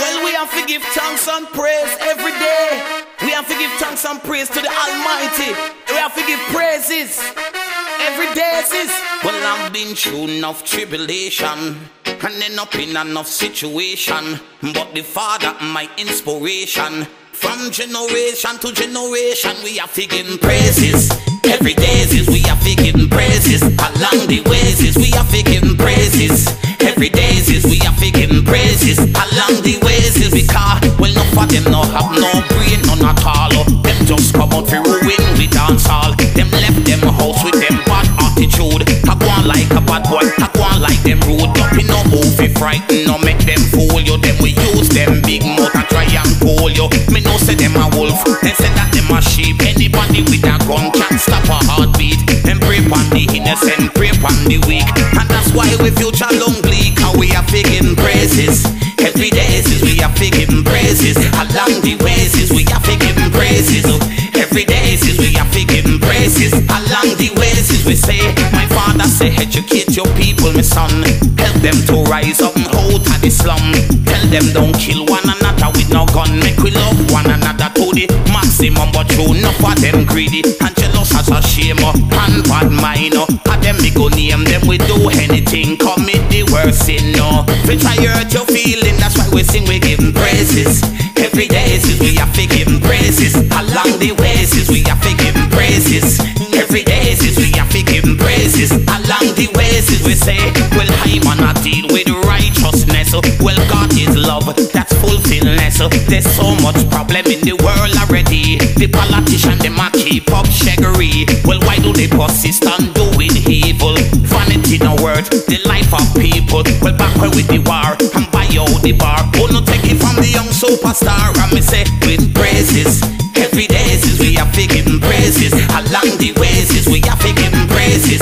Well, we have to give thanks and praise every day. We have to give thanks and praise to the Almighty. We have to give praises every day, sis. Well, I've been through enough tribulation and end up in enough situation. But the Father, my inspiration. From generation to generation, we are figuring praises. Every day is because well, no for them no have no brain, none at all. Them just come out for ruin we dance all. Them left them house with them bad attitude. I go on like a bad boy, I go on like them rude. Be no move, frighten, no make them fool you. Them we use them big mouth and try and pull you. Me no say them a wolf, they say that them a sheep. Anybody with a gun can stop a heartbeat. Them pray on the innocent, pray on the weak, and that's why we future is we are figuring praises. Oh, every day is we are figuring praises. Along the ways is we say, my father say, educate your people, my son. Help them to rise up and hold to the slum. Tell them don't kill one another with no gun. Make we love one another to the maximum. But true enough for them greedy and jealous as a shame. oh, And bad mind. oh. And them we go name them. We do anything. Commit the worst sin. No. We try hurt your feeling. That's why we sing. We giving praises. The ways is we are giving praises. Every day is we are giving praises. Along the ways is we say, well, I'm on a deal with righteousness. Well, God is love, that's fulfillness. There's so much problem in the world already. The politician, them a keep up shaggery. Well, why do they persist on doing evil? Vanity no word, the life of people. Well, back when with the war, and buy out the bar. Oh, no, take it from the young superstar. And me say, we are giving praises.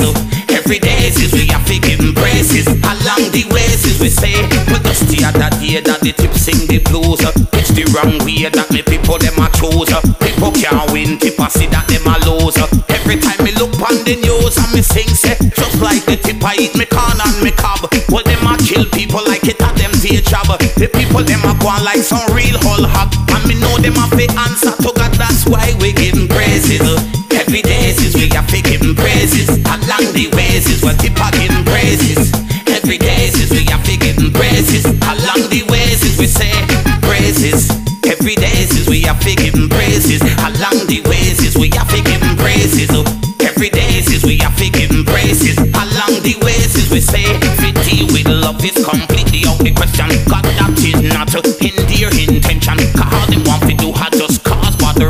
Every day is we are giving praises. Along the ways is we say, we just the other day that the tip sing the blues. It's the wrong way that me people them a choose. People can't win, I see that them a lose. Every time me look on the news and me sing say, just like the tip I eat me corn and me cob. Well them a kill people like it at them day job. The people them a go on like some real whole hog. And me know them a fi answer to God. That's why we giving praises. Every day we are fi giving praises. Along the ways is what Tippa giving praises. Every day is we are fi giving praises. Along the ways is we say praises. Every day is we are fi giving praises. Along the ways is we are fi giving praises. Oh, every day is we are fi giving praises. Along the ways is we say fifty with love is completely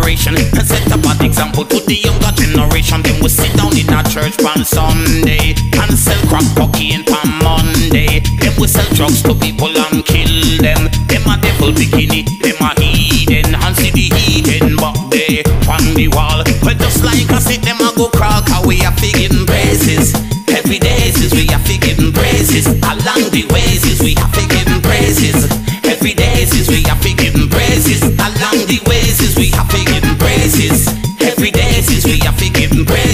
inspiration and set up an example to the younger generation. Then we sit down in a church on Sunday and sell crack cocaine on Monday. Then we sell drugs to people and kill them. Them a devil bikini, them a heathen and see the heathen but they on the wall. But just like I said, them a go crawl cause we are figuring praises. Every day Since we are figuring praises along the ways is we are blessings we are forgiven. Praise